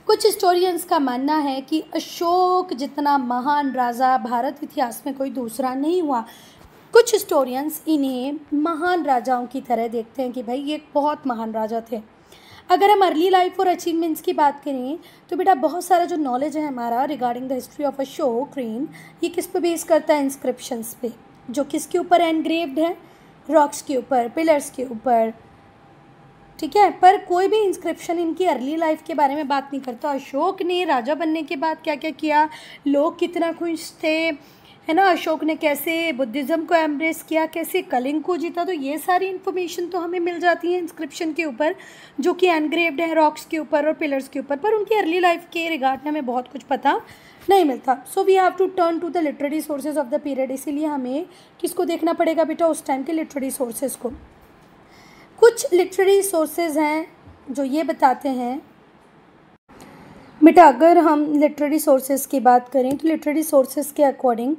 कुछ हिस्टोरियंस का मानना है कि अशोक जितना महान राजा भारत इतिहास में कोई दूसरा नहीं हुआ। कुछ हिस्टोरियंस इन्हें महान राजाओं की तरह देखते हैं कि भाई ये बहुत महान राजा थे। अगर हम अर्ली लाइफ और अचीवमेंट्स की बात करें तो बेटा बहुत सारा जो नॉलेज है हमारा regarding the history of Ashoka reign ये किस पे बेस करता है इंस्क्रिप्शंस पे? जो किसके ऊपर एनग्रेव्ड है? रॉक्स के ऊपर पिलर्स के ऊपर। ठीक है? पर कोई भी इंस्क्रिप्शन इनकी अर्ली लाइफ के बारे में बात नहीं करता। अशोक ने राजा बनने के बाद क्या क्या किया? लोग कितना खुश थे? है ना? अशोक ने कैसे बुद्धिज़्म को एम्ब्रेस किया, कैसे कलिंग को जीता? तो ये सारी इन्फॉर्मेशन तो हमें मिल जाती है इंस्क्रिप्शन के ऊपर, जो कि एनग्रेव्ड है रॉक्स के ऊपर और पिलर्स के ऊपर, पर उनकी अर्ली लाइफ के रिगार्ड में हमें बहुत कुछ पता नहीं मिलता। So we have to turn to the literary sources of the period इसीलिए हमें किसको देखना पड़ेगा बेटा उस टाइम के लिटरेरी सोर्सेज को? कुछ लिटरेरी सोर्सेज हैं जो ये बताते हैं। बेटा अगर हम लिटरेरी सोर्सेज की बात करें तो लिटरेरी सोर्सेज के अकॉर्डिंग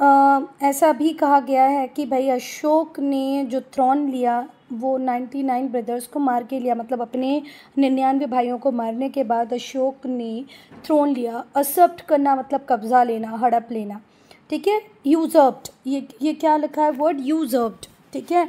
ऐसा भी कहा गया है कि भाई अशोक ने जो थ्रोन लिया वो नाइन्टी नाइन ब्रदर्स को मार के लिया मतलब अपने निन्यानवे भाइयों को मारने के बाद अशोक ने थ्रोन लिया असप्ट करना मतलब कब्ज़ा लेना हड़प लेना। ठीक है? यूजर्ब्ड ये ये क्या लिखा है वर्ड यूजर्ब्ड ठीक है?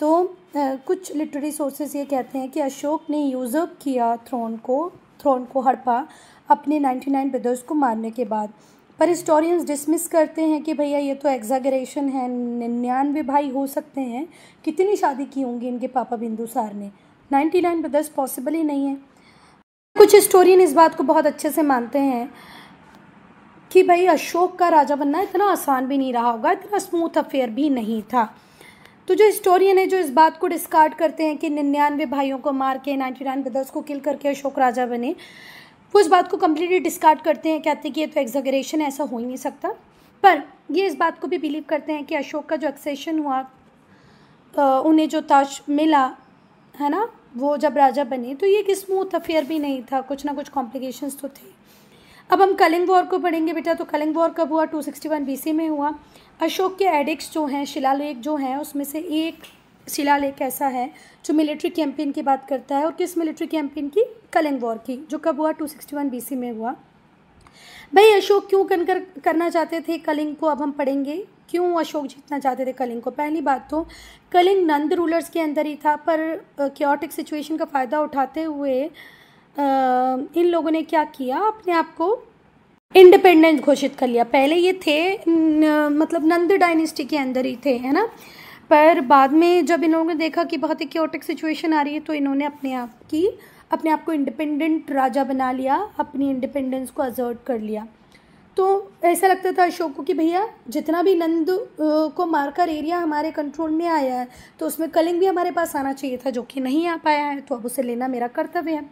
तो आ, कुछ लिटरेरी सोर्सेज ये कहते हैं कि अशोक ने यूजर्ब किया थ्रोन को थ्रोन को हड़पा अपने नाइन्टी नाइन ब्रदर्स को मारने के बाद। पर हिस्टोरियंस डिसमिस करते हैं कि भैया ये तो एग्जागरेशन है, निन्यानवे भाई हो सकते हैं। कितनी शादी की होंगी इनके पापा बिंदुसार ने? नाइन्टी नाइन ब्रदर्स पॉसिबल ही नहीं है। कुछ हिस्टोरियन इस बात को बहुत अच्छे से मानते हैं कि भाई अशोक का राजा बनना इतना आसान भी नहीं रहा होगा, इतना स्मूथ अफेयर भी नहीं था। तो जो हिस्टोरियन है जो इस बात को डिस्कार्ड करते हैं कि निन्यानवे भाइयों को मार के नाइन्टी नाइन ब्रदर्स को किल करके अशोक राजा बने वो इस बात को कम्प्लीटली डिस्कार्ड करते हैं, कहते हैं कि ये तो एग्जागरेशन ऐसा हो ही नहीं सकता। पर ये इस बात को भी बिलीव करते हैं कि अशोक का जो एक्सेशन हुआ उन्हें जो ताज मिला, है ना, वो जब राजा बने तो ये एक स्मूथ अफेयर भी नहीं था, कुछ ना कुछ कॉम्प्लिकेशंस तो थे। अब हम कलिंग वॉर को पढ़ेंगे बेटा तो कलिंग वॉर कब हुआ? 261 बीसी में हुआ। अशोक के एडिक्स जो हैं, शिलालेख जो हैं, उसमें से एक शिलालेख ऐसा है जो मिलिट्री कैंपेन की बात करता है और किस मिलिट्री कैंपेन की? कलिंग वॉर की जो कब हुआ? 261 बीसी में हुआ। भाई अशोक क्यों कर करना चाहते थे कलिंग को? अब हम पढ़ेंगे। क्यों अशोक जीतना चाहते थे कलिंग को? पहली बात तो कलिंग नंद रूलर्स के अंदर ही था पर क्योटिक सिचुएशन का फ़ायदा उठाते हुए इन लोगों ने क्या किया? अपने आप को इंडिपेंडेंट घोषित कर लिया। पहले ये थे न, मतलब नंद डायनेस्टी के अंदर ही थे है ना? पर बाद में जब इन लोगों ने देखा कि बहुत ही क्योटिक सिचुएशन आ रही है तो इन्होंने अपने आप की, अपने आप को इंडिपेंडेंट राजा बना लिया, अपनी इंडिपेंडेंस को अजर्ट कर लिया। तो ऐसा लगता था अशोक को कि भैया, जितना भी नंद को मारकर एरिया हमारे कंट्रोल में आया है तो उसमें कलिंग भी हमारे पास आना चाहिए था, जो कि नहीं आ पाया है तो अब उसे लेना मेरा कर्तव्य है।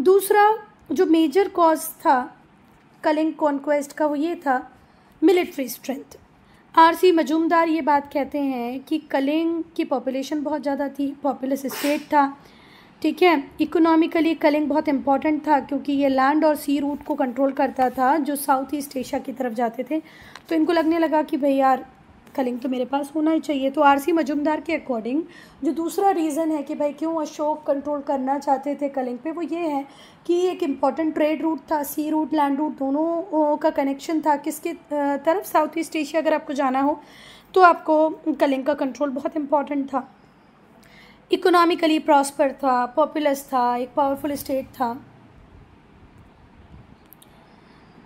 दूसरा, जो मेजर कॉज था, कलिंग कॉन्क्वेस्ट का वो ये था military strength R C Majumdar ये बात कहते हैं कि कलिंग की पॉपुलेशन बहुत ज़्यादा थी पॉपुलस स्टेट था, ठीक है? इकोनॉमिकली कलिंग बहुत इंपॉर्टेंट था क्योंकि ये लैंड और सी रूट को कंट्रोल करता था जो साउथ ईस्ट एशिया की तरफ़ जाते थे। तो इनको लगने लगा कि भाई यार कलिंग तो मेरे पास होना ही चाहिए। तो आर सी मजुमदार के अकॉर्डिंग जो दूसरा रीज़न है कि भाई क्यों अशोक कंट्रोल करना चाहते थे कलिंग पे, वो ये है कि एक इंपॉर्टेंट ट्रेड रूट था सी रूट लैंड रूट दोनों का कनेक्शन था किसके तरफ़? साउथ ईस्ट एशिया अगर आपको जाना हो तो आपको कलिंग का कंट्रोल बहुत इंपॉर्टेंट था। इकोनॉमिकली प्रॉस्पर था पॉपुलस था, एक पावरफुल स्टेट था।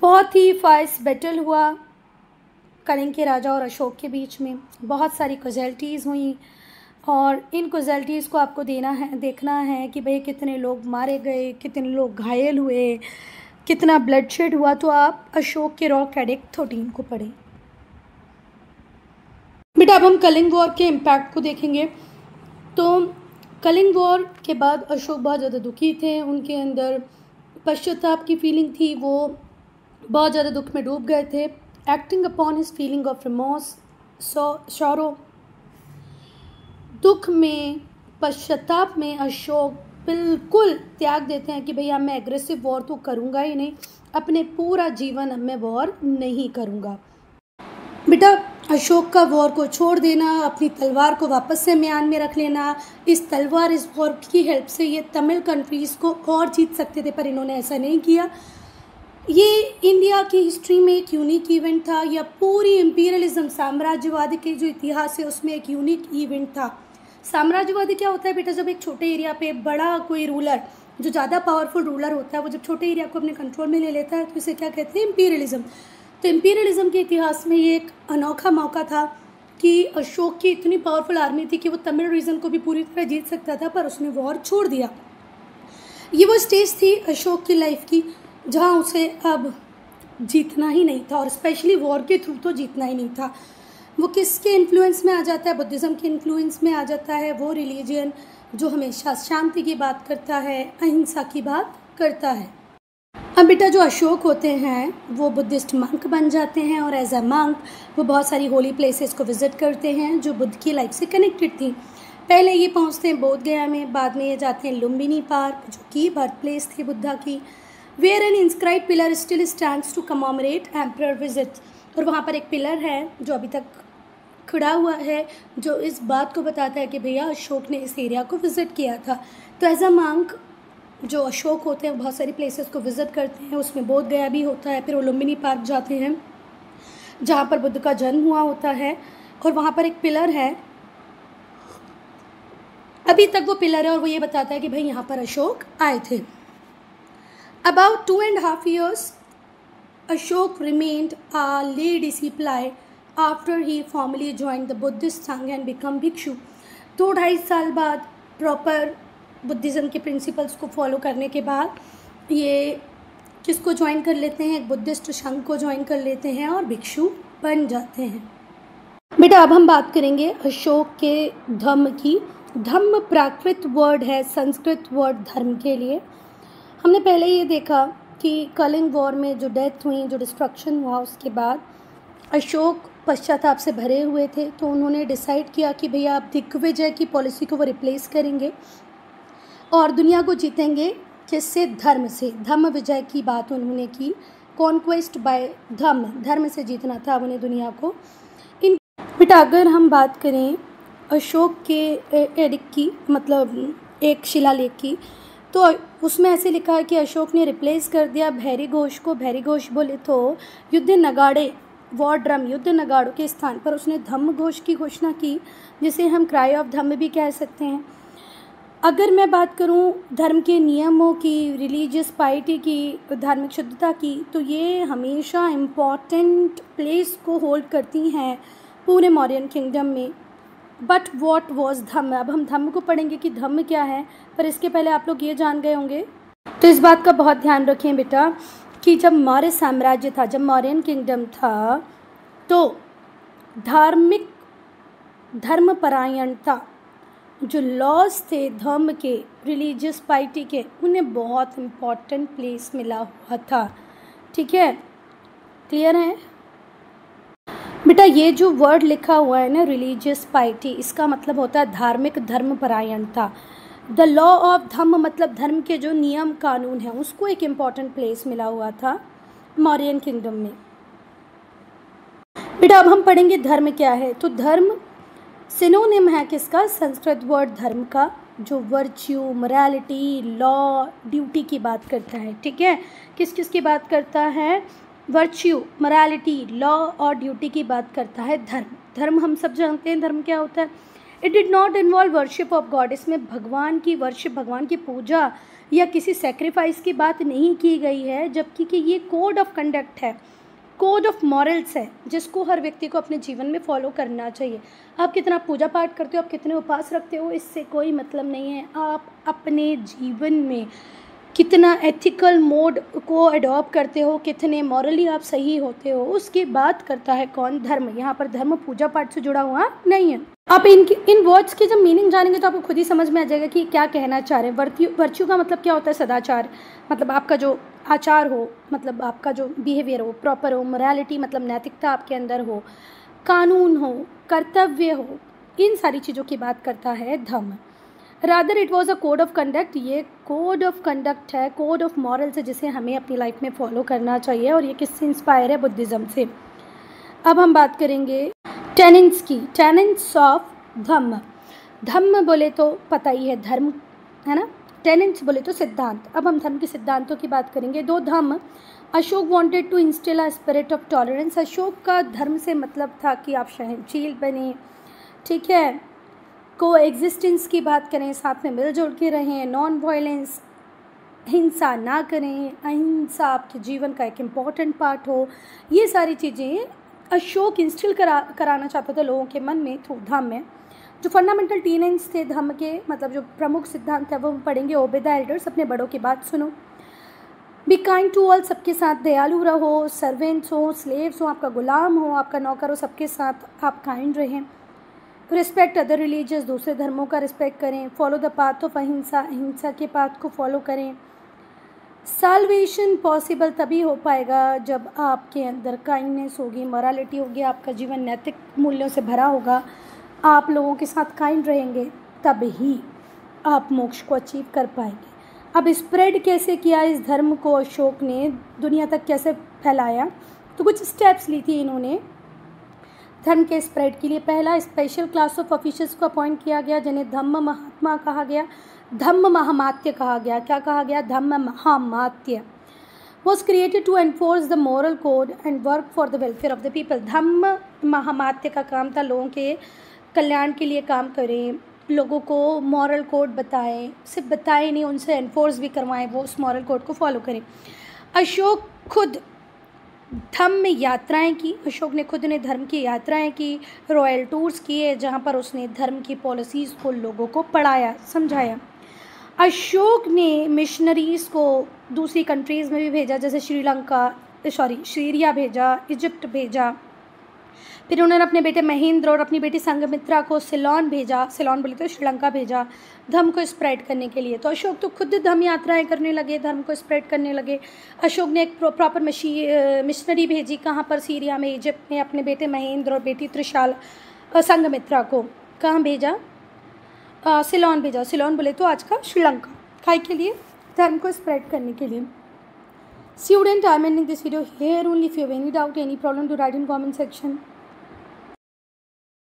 बहुत ही फाइस बैटल हुआ। कलिंग के राजा और अशोक के बीच में बहुत सारी कजल्टीज़ हुई। और इन कजल्टीज़ को आपको देना है, देखना है कि भाई कितने लोग मारे गए, कितने लोग घायल हुए, कितना ब्लड शेड हुआ तो आप अशोक के रॉक एडिक थर्टीन को पढ़ें। बेटा, अब हम कलिंग वॉर के इम्पैक्ट को देखेंगे। तो कलिंग वॉर के बाद अशोक बहुत ज़्यादा दुखी थे, उनके अंदर पश्चाताप की फीलिंग थी, वो बहुत ज़्यादा दुख में डूब गए थे। Acting upon his feeling of remorse sorrow दुख में, पश्चाताप में अशोक बिल्कुल त्याग देते हैं कि भैया मैं एग्रेसिव वॉर तो करूँगा ही नहीं, अपने पूरा जीवन मैं वॉर नहीं करूँगा। बेटा, अशोक का वॉर को छोड़ देना, अपनी तलवार को वापस से म्यान में रख लेना, इस तलवार, इस वॉर की हेल्प से ये तमिल कंट्रीज़ को और जीत सकते थे, पर इन्होंने ऐसा नहीं किया। ये इंडिया की हिस्ट्री में एक यूनिक इवेंट था, या पूरी इम्पीरियलिज्म साम्राज्यवाद के जो इतिहास है, उसमें एक यूनिक इवेंट था। साम्राज्यवादी क्या होता है बेटा? जब एक छोटे एरिया पे बड़ा कोई रूलर जो ज़्यादा पावरफुल रूलर होता है, वो जब छोटे एरिया को अपने कंट्रोल में ले लेता है तो इसे क्या कहते हैं? इम्पीरियलिज्म तो इम्पीरियलिज्म के इतिहास में ये एक अनोखा मौका था कि अशोक की इतनी पावरफुल आर्मी थी कि वो तमिल रीजन को भी पूरी तरह जीत सकता था, पर उसने वॉर छोड़ दिया। ये वो स्टेज थी अशोक की लाइफ की। जहाँ उसे अब जीतना ही नहीं था, और स्पेशली वॉर के थ्रू तो जीतना ही नहीं था। वो किसके इन्फ्लुएंस में आ जाता है? बुद्धिज़्म के इन्फ्लुएंस में आ जाता है। वो रिलीजन जो हमेशा शांति की बात करता है, अहिंसा की बात करता है। अब बेटा, जो अशोक होते हैं, वो बुद्धिस्ट मंक बन जाते हैं, और एज अ मंक वो बहुत सारी होली प्लेसेस को विज़िट करते हैं, जो बुद्ध की लाइफ से कनेक्टेड थी। पहले ये पहुँचते हैं बोधगया में, बाद में ये जाते हैं लुम्बिनी पार्क, जो कि बर्थ प्लेस थी बुद्धा की। Where an inscribed pillar still stand to commemorate emperor visit और वहाँ पर एक पिलर है, जो अभी तक खड़ा हुआ है, जो इस बात को बताता है कि भैया अशोक ने इस एरिया को विज़िट किया था। तो एज अ मंक जो अशोक होते हैं, बहुत सारी प्लेसेस को विज़िट करते हैं, उसमें बोध गया भी होता है, फिर वो लुम्बिनी पार्क जाते हैं, जहाँ पर बुद्ध का जन्म हुआ होता है। और वहाँ पर एक पिलर है। अभी तक वो पिलर है और वो ये बताता है कि भाई यहाँ पर अशोक आए थे। About two and a half years, Ashok remained a lay disciple after he formally joined the Buddhist Sangha and भिक्षु दो ढाई साल बाद प्रॉपर बुद्धिज़्म के प्रिंसिपल्स को फॉलो करने के बाद ये किसको ज्वाइन कर लेते हैं? एक बुद्धिस्ट संघ को ज्वाइन कर लेते हैं और भिक्षु बन जाते हैं। बेटा अब हम बात करेंगे अशोक के धम्म की। धम्म प्राकृत वर्ड है संस्कृत वर्ड धर्म के लिए। हमने पहले ये देखा कि कलिंग वॉर में जो डेथ हुई, जो डिस्ट्रक्शन हुआ, उसके बाद अशोक पश्चाताप से भरे हुए थे तो उन्होंने डिसाइड किया कि भैया आप दिग्विजय की पॉलिसी को वो रिप्लेस करेंगे और दुनिया को जीतेंगे किससे? धर्म से। धर्म विजय की बात उन्होंने की। कॉन्क्वेस्ट बाय धर्म। धर्म से जीतना था उन्हें दुनिया को। इन बेटा अगर हम बात करें अशोक के एडिक की मतलब एक शिलालेख की तो उसमें ऐसे लिखा है कि अशोक ने रिप्लेस कर दिया भैरी घोष को। भैरी घोष बोले तो युद्ध नगाड़े वॉर ड्रम युद्ध नगाड़ों के स्थान पर उसने धम्म घोष की घोषणा की, जिसे हम क्राई ऑफ़ धम्म भी कह सकते हैं। अगर मैं बात करूँ धर्म के नियमों की रिलीजियस पाइटी की, धार्मिक शुद्धता की तो ये हमेशा इंपॉर्टेंट प्लेस को होल्ड करती हैं पूरे मौर्यन किंगडम में। But what was Dhamma? अब हम धम्म को पढ़ेंगे कि धम्म क्या है, पर इसके पहले आप लोग ये जान गए होंगे। तो इस बात का बहुत ध्यान रखें बेटा, कि जब मौर्य साम्राज्य था, जब मौर्यन किंगडम था तो धार्मिक धर्मपरायणता जो लॉज थे धर्म के रिलीजियस पार्टी के, उन्हें बहुत इम्पोर्टेंट प्लेस मिला हुआ था। ठीक है? क्लियर है? बेटा, ये जो वर्ड लिखा हुआ है ना रिलीजियस पाइटी इसका मतलब होता है धार्मिक धर्म धर्मपरायणता द लॉ ऑफ़ धर्म मतलब धर्म के जो नियम कानून हैं, उसको एक इंपॉर्टेंट प्लेस मिला हुआ था मौर्यन किंगडम में। बेटा, अब हम पढ़ेंगे धर्म क्या है। तो धर्म सिनोनिम है किसका? संस्कृत वर्ड धर्म का, जो वर्च्यू मोरालिटी लॉ ड्यूटी की बात करता है। ठीक है? किस किस की बात करता है? वर्च्यू मोरालिटी लॉ और ड्यूटी की बात करता है धर्म। धर्म हम सब जानते हैं, धर्म क्या होता है? It did not involve worship of God इसमें भगवान की वर्शिप भगवान की पूजा या किसी सेक्रीफाइस की बात नहीं की गई है, जबकि कि ये कोड ऑफ़ कंडक्ट है। कोड ऑफ़ मॉरल्स है, जिसको हर व्यक्ति को अपने जीवन में फॉलो करना चाहिए। आप कितना पूजा पाठ करते हो, आप कितने उपास रखते हो, इससे कोई मतलब नहीं है। आप अपने जीवन में कितना एथिकल मोड को अडॉप्ट करते हो, कितने मॉरली आप सही होते हो, उसकी बात करता है कौन? धर्म। यहाँ पर धर्म पूजा पाठ से जुड़ा हुआ नहीं है। आप इन इन वर्ड्स के जब मीनिंग जानेंगे तो आपको खुद ही समझ में आ जाएगा कि क्या कहना चाह रहे हैं। वर्च्यू का मतलब क्या होता है? सदाचार। मतलब आपका जो आचार हो मतलब आपका जो बिहेवियर हो प्रॉपर हो मोरालिटी मतलब नैतिकता आपके अंदर हो, कानून हो, कर्तव्य हो, इन सारी चीज़ों की बात करता है धर्म। Rather it was a code of conduct ये कोड ऑफ़ कंडक्ट है कोड ऑफ़ मॉरल्स है, जिसे हमें अपनी लाइफ में फॉलो करना चाहिए और ये किससे इंस्पायर है? बुद्धिज़्म से। अब हम बात करेंगे टेनेंट्स की टेनेंट्स ऑफ़ धम्म। धम्म बोले तो पता ही है, धर्म, है ना? टेनेंट्स बोले तो सिद्धांत। अब हम धर्म के सिद्धांतों की बात करेंगे। दो Dhamma. Ashoka wanted to instil a spirit of tolerance Ashoka का धर्म से मतलब था कि आप सहनशील बने। ठीक है? को एग्जिस्टेंस की बात करें, साथ में मिलजुल के रहें नॉन वायलेंस हिंसा ना करें, अहिंसा आपके जीवन का एक इंपॉर्टेंट पार्ट हो। ये सारी चीज़ें अशोक इंस्टिल करा, कराना चाहता था लोगों के मन में, थो, धाम में। जो फंडामेंटल टीनेंस थे धर्म के मतलब जो प्रमुख सिद्धांत है, वो हम पढ़ेंगे ओबेदा एल्डर्स अपने बड़ों की बात सुनो। बी काइंड टू ऑल सबके साथ दयालु रहो सर्वेंट्स हो स्लेव्स हो, आपका गुलाम हो, आपका नौकर हो, सबके साथ आप काइंड रहें। रिस्पेक्ट अदर रिलीजियस दूसरे धर्मों का रिस्पेक्ट करें फॉलो द पाथ ऑफ़ अहिंसा अहिंसा के पाथ को फॉलो करें। सालवेशन पॉसिबल तभी हो पाएगा जब आपके अंदर काइंडनेस होगी मॉरालिटी होगी, आपका जीवन नैतिक मूल्यों से भरा होगा, आप लोगों के साथ काइंड रहेंगे तब ही आप मोक्ष को अचीव कर पाएँगे। अब स्प्रेड कैसे किया, इस धर्म को अशोक ने, दुनिया तक कैसे फैलाया? तो कुछ स्टेप्स ली थी इन्होंने। धर्म के स्प्रेड के लिए पहला स्पेशल क्लास ऑफ़ ऑफिसर्स को अपॉइंट किया गया, जिन्हें धम्म महात्मा कहा गया, धम्म महामात्य कहा गया। क्या कहा गया? Dhamma Mahamatya. Was created to enforce the moral code and work for the welfare of the people Dhamma Mahamatya का काम था लोगों के कल्याण के लिए काम करें, लोगों को मॉरल कोड बताएँ। सिर्फ़ बताएँ नहीं, उनसे एनफोर्स भी करवाएँ, वो उस मॉरल कोड को फॉलो करें। अशोक खुद धर्म में यात्राएँ की। अशोक ने खुद ने धर्म की यात्राएँ की, रॉयल टूर्स किए, जहाँ पर उसने धर्म की पॉलिसीज़ को लोगों को पढ़ाया, समझाया। अशोक ने मिशनरीज़ को दूसरी कंट्रीज़ में भी भेजा, जैसे श्रीलंका सॉरी सीरिया भेजा, इजिप्ट भेजा। फिर उन्होंने अपने बेटे महेंद्र और अपनी बेटी संगमित्रा को सिलोन भेजा, सिलोन बोले तो श्रीलंका भेजा, धर्म को स्प्रेड करने के लिए। तो अशोक तो खुद धर्म यात्राएँ करने लगे, धर्म को स्प्रेड करने लगे। अशोक ने एक प्रॉपर मशी मिशनरी भेजी कहाँ पर? सीरिया में इजिप्ट में। अपने बेटे महेंद्र और बेटी त्रिशाल संगमित्रा को कहाँ भेजा? सिलोन भेजा। सिलोन बोले तो आज का श्रीलंका। खाई के लिए, धर्म को स्प्रेड करने के लिए। Student i'm ending here only if you have any doubt, any problem to write in comment section.